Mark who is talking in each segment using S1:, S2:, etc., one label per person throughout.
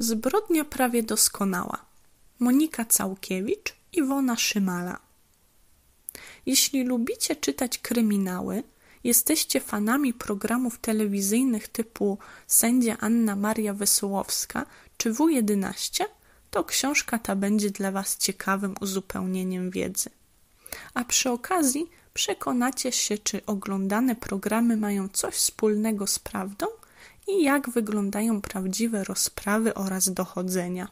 S1: Zbrodnia prawie doskonała. Monika Całkiewicz, Iwona Szymala. Jeśli lubicie czytać kryminały, jesteście fanami programów telewizyjnych typu Sędzia Anna Maria Wesołowska czy W11, to książka ta będzie dla Was ciekawym uzupełnieniem wiedzy. A przy okazji przekonacie się, czy oglądane programy mają coś wspólnego z prawdą i jak wyglądają prawdziwe rozprawy oraz dochodzenia.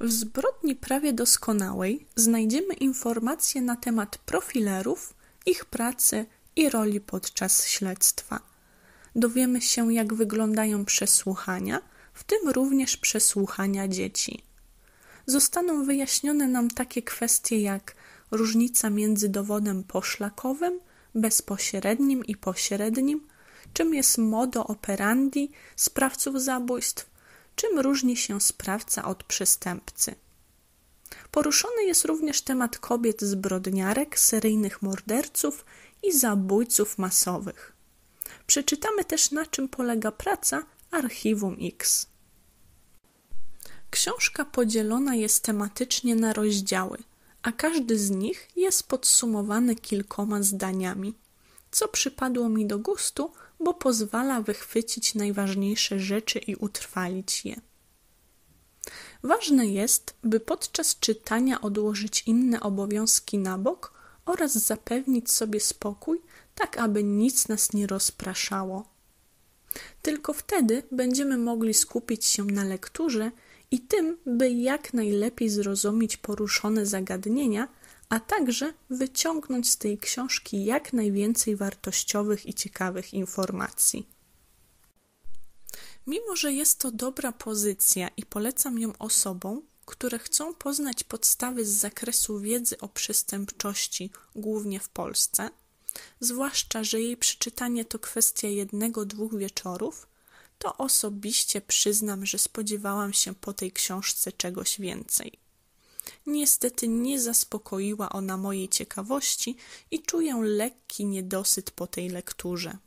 S1: W zbrodni prawie doskonałej znajdziemy informacje na temat profilerów, ich pracy i roli podczas śledztwa. Dowiemy się, jak wyglądają przesłuchania, w tym również przesłuchania dzieci. Zostaną wyjaśnione nam takie kwestie jak różnica między dowodem poszlakowym, bezpośrednim i pośrednim, czym jest modo operandi sprawców zabójstw, czym różni się sprawca od przestępcy. Poruszony jest również temat kobiet zbrodniarek, seryjnych morderców i zabójców masowych. Przeczytamy też na czym polega praca Archiwum X. Książka podzielona jest tematycznie na rozdziały, a każdy z nich jest podsumowany kilkoma zdaniami, co przypadło mi do gustu, bo pozwala wychwycić najważniejsze rzeczy i utrwalić je. Ważne jest, by podczas czytania odłożyć inne obowiązki na bok oraz zapewnić sobie spokój, tak aby nic nas nie rozpraszało. Tylko wtedy będziemy mogli skupić się na lekturze i tym, by jak najlepiej zrozumieć poruszone zagadnienia, a także wyciągnąć z tej książki jak najwięcej wartościowych i ciekawych informacji. Mimo, że jest to dobra pozycja i polecam ją osobom, które chcą poznać podstawy z zakresu wiedzy o przestępczości, głównie w Polsce, zwłaszcza, że jej przeczytanie to kwestia jednego, dwóch wieczorów, to osobiście przyznam, że spodziewałam się po tej książce czegoś więcej. Niestety nie zaspokoiła ona mojej ciekawości i czuję lekki niedosyt po tej lekturze.